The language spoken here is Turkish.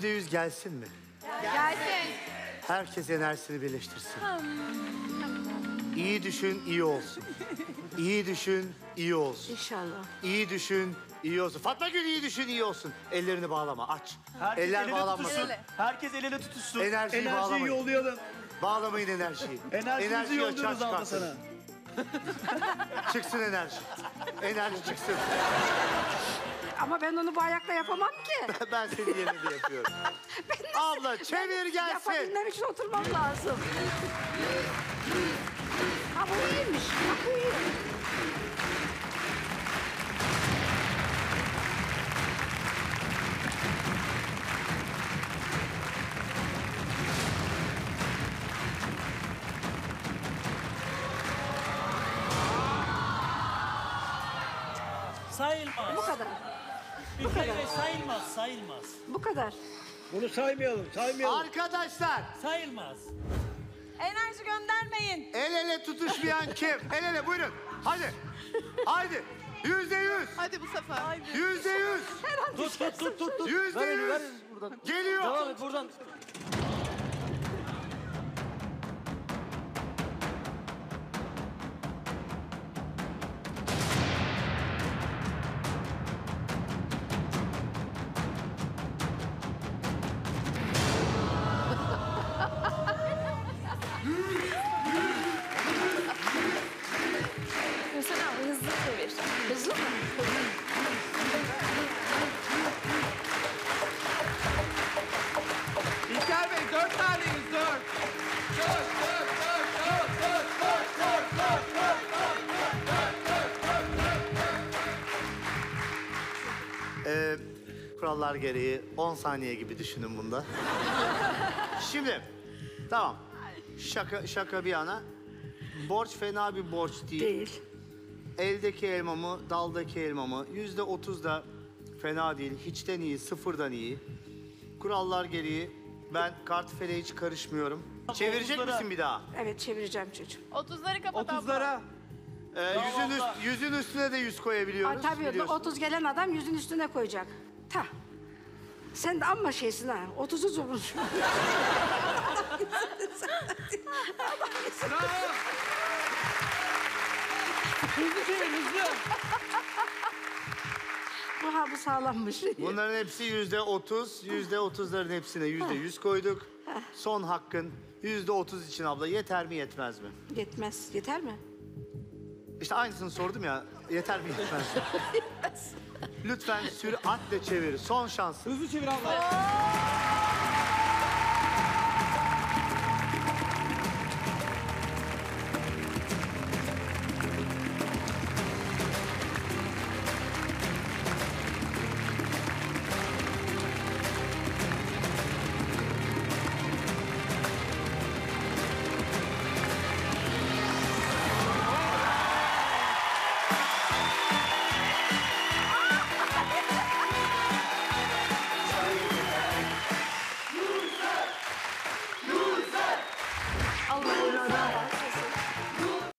yüzde yüz gelsin mi? Gelsin. Herkes enerjisini birleştirsin. İyi düşün, iyi olsun. İyi düşün, iyi olsun. İnşallah. İyi düşün, iyi olsun. Fatma Gül iyi düşün, iyi olsun. Ellerini bağlama, aç. Herkes Eller elini bağlanmasın. tutuşsun. Herkes elini tutuşsun. Enerjiyi Enerjiyi bağlamayın. yollayalım. Bağlamayın enerjiyi. Enerjimizi Enerjiyi açığa yolluyoruz abla çıkartın. sana. Çıksın enerji. Enerji çıksın. Ama ben onu bu ayakla yapamam ki. ben senin yerine de yapıyorum. Abla çevir gelsin. Yapabilmem için oturmam lazım. Ha bu iyiymiş. Bak bu iyi. Sayılmaz. Bu kadar. Bir kere sayılmaz, sayılmaz. Bu kadar. Bunu saymayalım, saymayalım. Arkadaşlar Sayılmaz. Enerji göndermeyin. el ele tutuşmayan kim? El ele buyurun. Hadi. Haydi. Yüzde yüz. Hadi bu sefer. Yüzde yüz. Tut tut tut tut. tut. Yüzde yüz. Geliyor. Devam et buradan. Ee, kurallar gereği 10 saniye gibi düşünün bunda. Şimdi tamam. Şaka şaka bir yana. Borç fena bir borç değil. Değil. Eldeki elmamı, daldaki elmamı yüzde otuz da fena değil. Hiçten iyi, sıfırdan iyi. Kurallar gereği ben kart fele hiç karışmıyorum. Çevirecek Otuzlara. misin bir daha? Evet çevireceğim çocuğum. 30'ları kapat abla. Otuzlara. Ee, yüzün, üst- yüzün üstüne de yüz koyabiliyoruz. Ay, tabii biliyorsun. 30 gelen adam yüzün üstüne koyacak. Ta. Sen de amma şeysin ha. 30'u zormuş. Bravo. Hızlı çevir hızlı. Bu ha bu sağlammış. Bunların hepsi yüzde otuz. Yüzde otuzların hepsine yüzde yüz koyduk. Son hakkın yüzde otuz için abla yeter mi yetmez mi? Yetmez. Yeter mi? İşte aynısını sordum ya. Yeter mi yetmez mi? Lütfen süratle çevir. Son şans. Hızlı çevir abla.